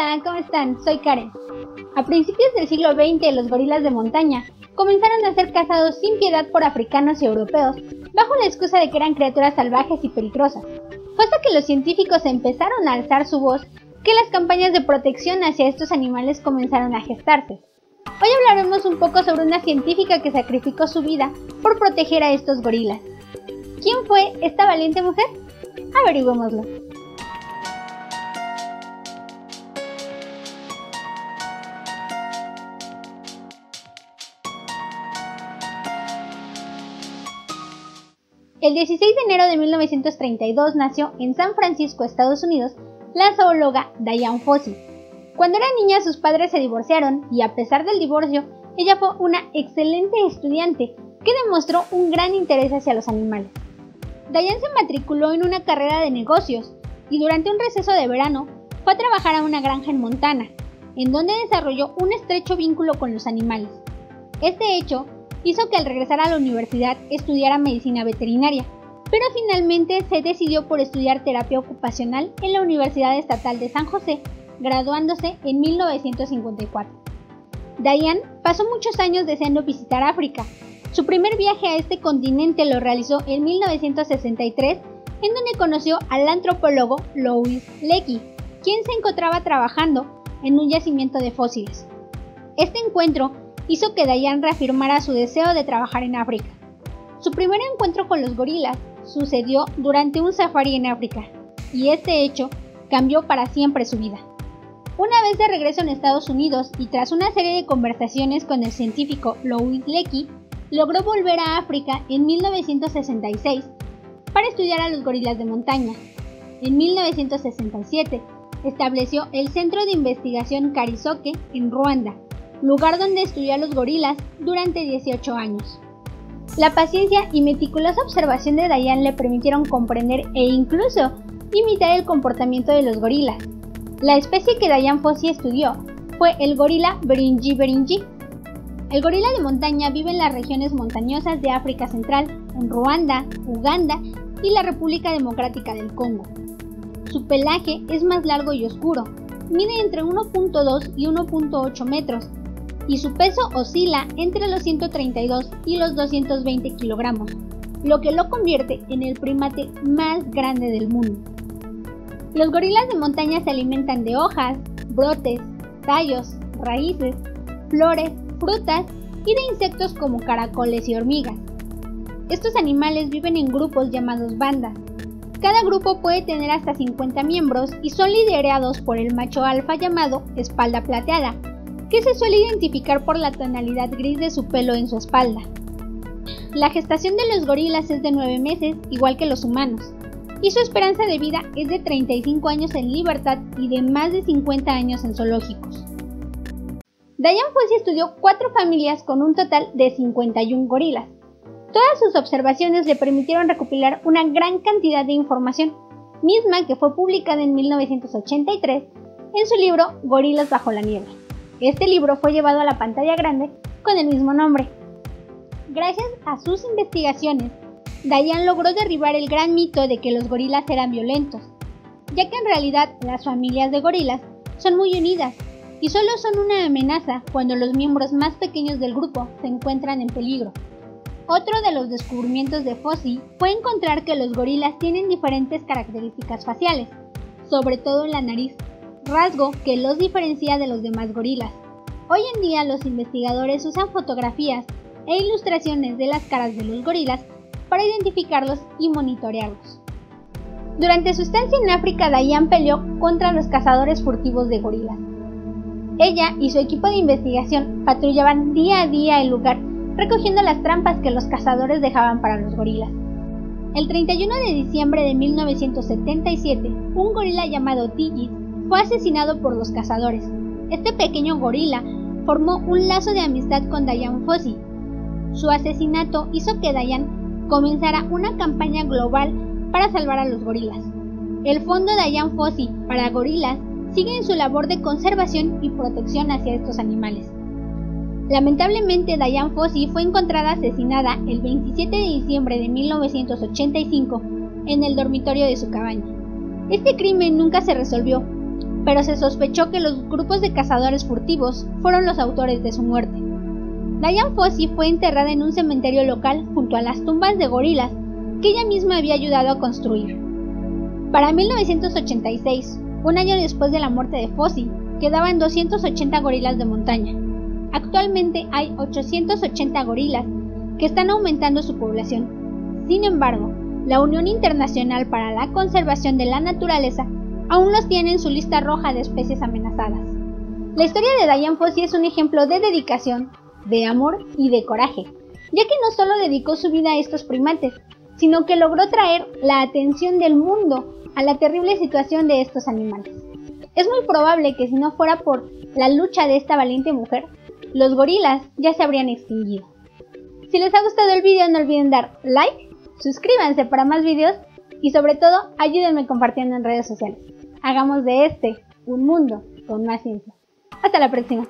Hola, ¿cómo están? Soy Karen. A principios del siglo XX, los gorilas de montaña comenzaron a ser cazados sin piedad por africanos y europeos, bajo la excusa de que eran criaturas salvajes y peligrosas. Fue hasta que los científicos empezaron a alzar su voz que las campañas de protección hacia estos animales comenzaron a gestarse. Hoy hablaremos un poco sobre una científica que sacrificó su vida por proteger a estos gorilas. ¿Quién fue esta valiente mujer? Averigüémoslo. El 16 de enero de 1932 nació en San Francisco, Estados Unidos, la zoóloga Diane Fossey. Cuando era niña sus padres se divorciaron y a pesar del divorcio, ella fue una excelente estudiante que demostró un gran interés hacia los animales. Diane se matriculó en una carrera de negocios y durante un receso de verano fue a trabajar a una granja en Montana, en donde desarrolló un estrecho vínculo con los animales. Este hecho hizo que al regresar a la universidad estudiara medicina veterinaria, pero finalmente se decidió por estudiar terapia ocupacional en la Universidad Estatal de San José, graduándose en 1954. Diane pasó muchos años deseando visitar África. Su primer viaje a este continente lo realizó en 1963, en donde conoció al antropólogo Louis Leakey, quien se encontraba trabajando en un yacimiento de fósiles. Este encuentro hizo que Diane reafirmara su deseo de trabajar en África. Su primer encuentro con los gorilas sucedió durante un safari en África, y este hecho cambió para siempre su vida. Una vez de regreso en Estados Unidos y tras una serie de conversaciones con el científico Louis Leakey, logró volver a África en 1966 para estudiar a los gorilas de montaña. En 1967 estableció el Centro de Investigación Karisoke en Ruanda, lugar donde estudió a los gorilas durante 18 años. La paciencia y meticulosa observación de Diane le permitieron comprender e incluso imitar el comportamiento de los gorilas. La especie que Diane Fossey estudió fue el gorila Beringi Beringi. El gorila de montaña vive en las regiones montañosas de África Central, en Ruanda, Uganda y la República Democrática del Congo. Su pelaje es más largo y oscuro, mide entre 1.2 y 1.8 metros y su peso oscila entre los 132 y los 220 kilogramos, lo que lo convierte en el primate más grande del mundo. Los gorilas de montaña se alimentan de hojas, brotes, tallos, raíces, flores, frutas y de insectos como caracoles y hormigas. Estos animales viven en grupos llamados bandas. Cada grupo puede tener hasta 50 miembros y son liderados por el macho alfa llamado espalda plateada, que se suele identificar por la tonalidad gris de su pelo en su espalda. La gestación de los gorilas es de 9 meses, igual que los humanos, y su esperanza de vida es de 35 años en libertad y de más de 50 años en zoológicos. Diane Fossey estudió cuatro familias con un total de 51 gorilas. Todas sus observaciones le permitieron recopilar una gran cantidad de información, misma que fue publicada en 1983 en su libro Gorilas bajo la nieve. Este libro fue llevado a la pantalla grande con el mismo nombre. Gracias a sus investigaciones, Diane logró derribar el gran mito de que los gorilas eran violentos, ya que en realidad las familias de gorilas son muy unidas y solo son una amenaza cuando los miembros más pequeños del grupo se encuentran en peligro. Otro de los descubrimientos de Fossey fue encontrar que los gorilas tienen diferentes características faciales, sobre todo en la nariz, rasgo que los diferencia de los demás gorilas. Hoy en día los investigadores usan fotografías e ilustraciones de las caras de los gorilas para identificarlos y monitorearlos. Durante su estancia en África, Diane peleó contra los cazadores furtivos de gorilas. Ella y su equipo de investigación patrullaban día a día el lugar, recogiendo las trampas que los cazadores dejaban para los gorilas. El 31 de diciembre de 1977, un gorila llamado Digit fue asesinado por los cazadores. Este pequeño gorila formó un lazo de amistad con Diane Fossey. Su asesinato hizo que Diane comenzara una campaña global para salvar a los gorilas. El Fondo Diane Fossey para Gorilas sigue en su labor de conservación y protección hacia estos animales. Lamentablemente, Diane Fossey fue encontrada asesinada el 27 de diciembre de 1985 en el dormitorio de su cabaña. Este crimen nunca se resolvió, pero se sospechó que los grupos de cazadores furtivos fueron los autores de su muerte. Diane Fossey fue enterrada en un cementerio local junto a las tumbas de gorilas que ella misma había ayudado a construir. Para 1986, un año después de la muerte de Fossey, quedaban 280 gorilas de montaña. Actualmente hay 880 gorilas que están aumentando su población. Sin embargo, la Unión Internacional para la Conservación de la Naturaleza aún los tiene en su lista roja de especies amenazadas. La historia de Diane Fossey es un ejemplo de dedicación, de amor y de coraje, ya que no solo dedicó su vida a estos primates, sino que logró traer la atención del mundo a la terrible situación de estos animales. Es muy probable que si no fuera por la lucha de esta valiente mujer, los gorilas ya se habrían extinguido. Si les ha gustado el video no olviden dar like, suscríbanse para más videos y sobre todo ayúdenme compartiendo en redes sociales. Hagamos de este un mundo con más ciencia. Hasta la próxima.